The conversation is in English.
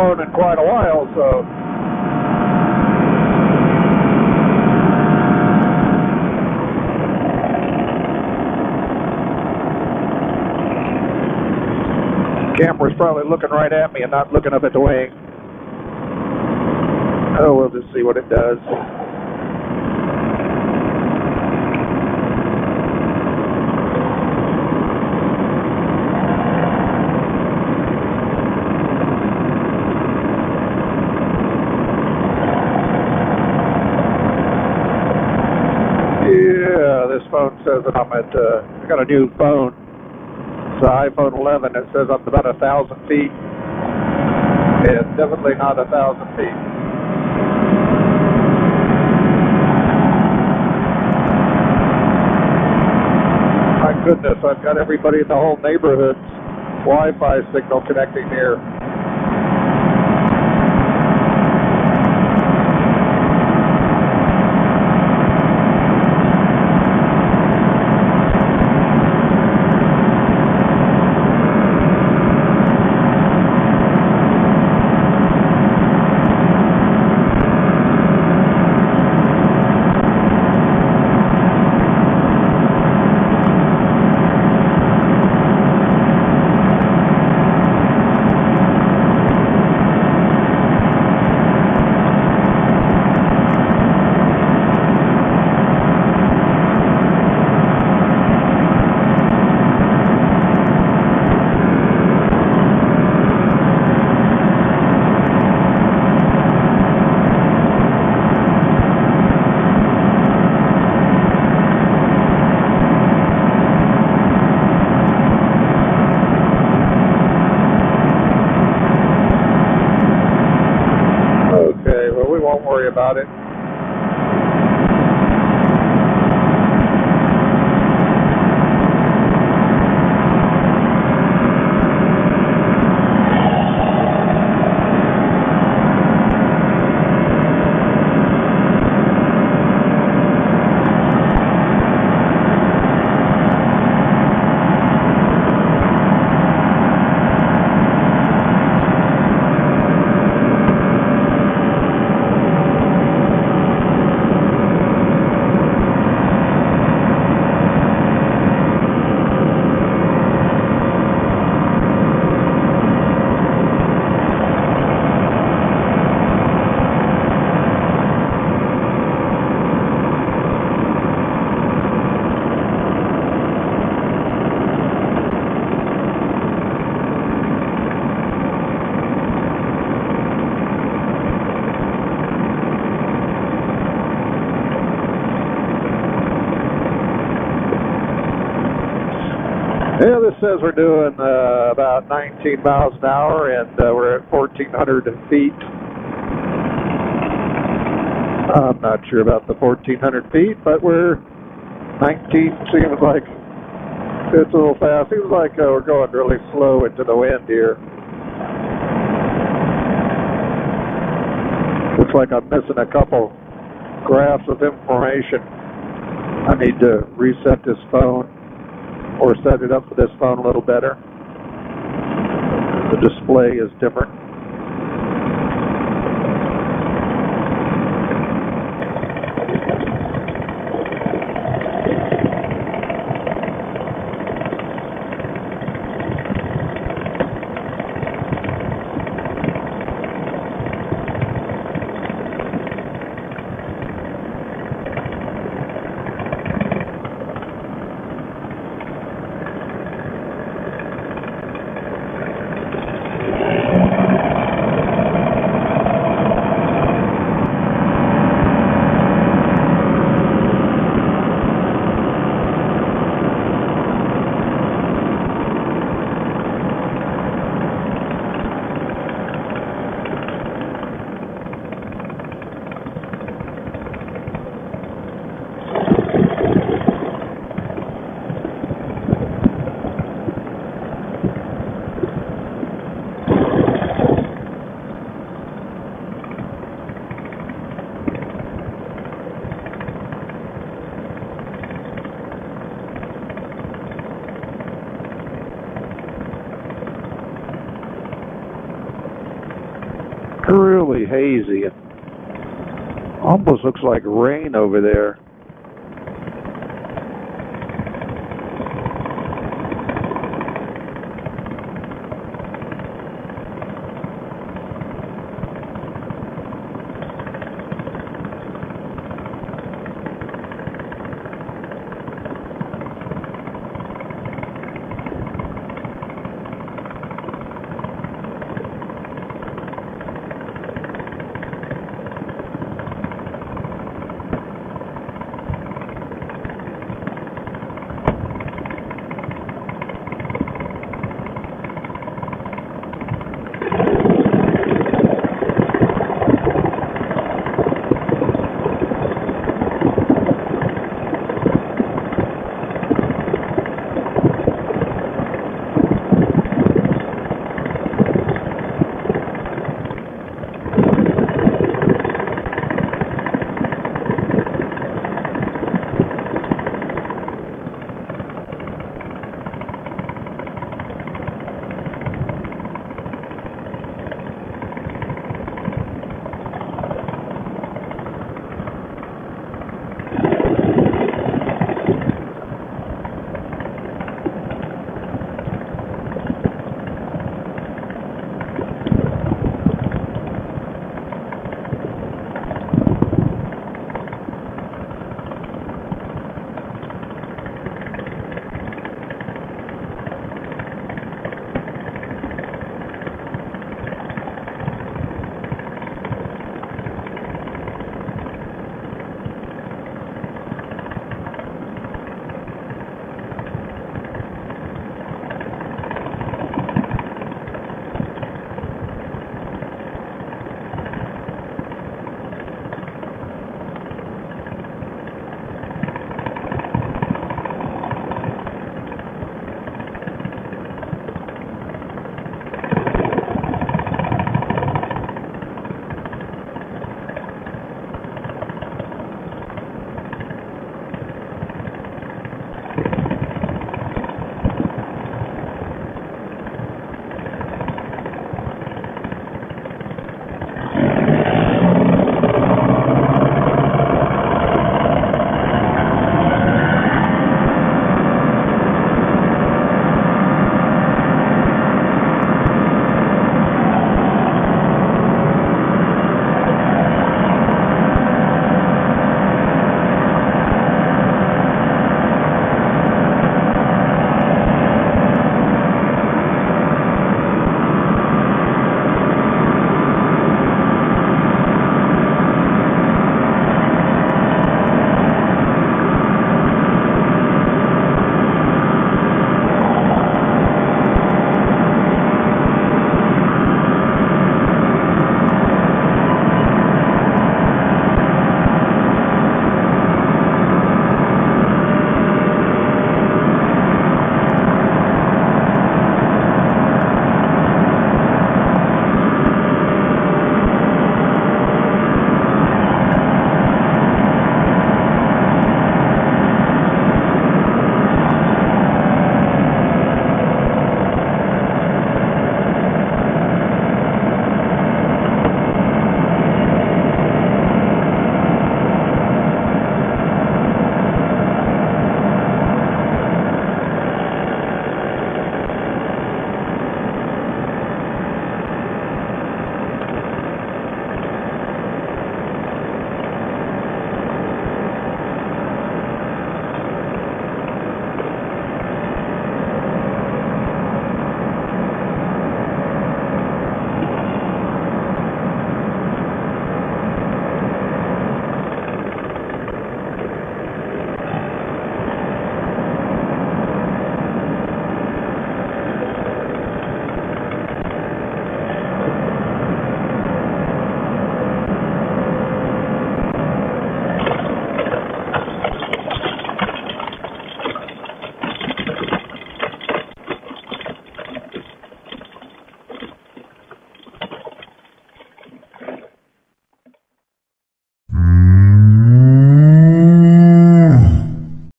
flown in quite a while, so. Camera's probably looking right at me and not looking up at the wing. Oh, we'll just see what it does. Yeah, this phone says that I'm at, uh, I got a new phone. It's an iPhone 11. It says I'm about a thousand feet. It's definitely not a thousand feet. My goodness, I've got everybody in the whole neighborhood's Wi-Fi signal connecting here. Yeah, this says we're doing uh, about 19 miles an hour and uh, we're at 1,400 feet. I'm not sure about the 1,400 feet, but we're 19 seems like it's a little fast. Seems like uh, we're going really slow into the wind here. Looks like I'm missing a couple graphs of information. I need to reset this phone or set it up for this phone a little better. The display is different. Hazy almost looks like rain over there.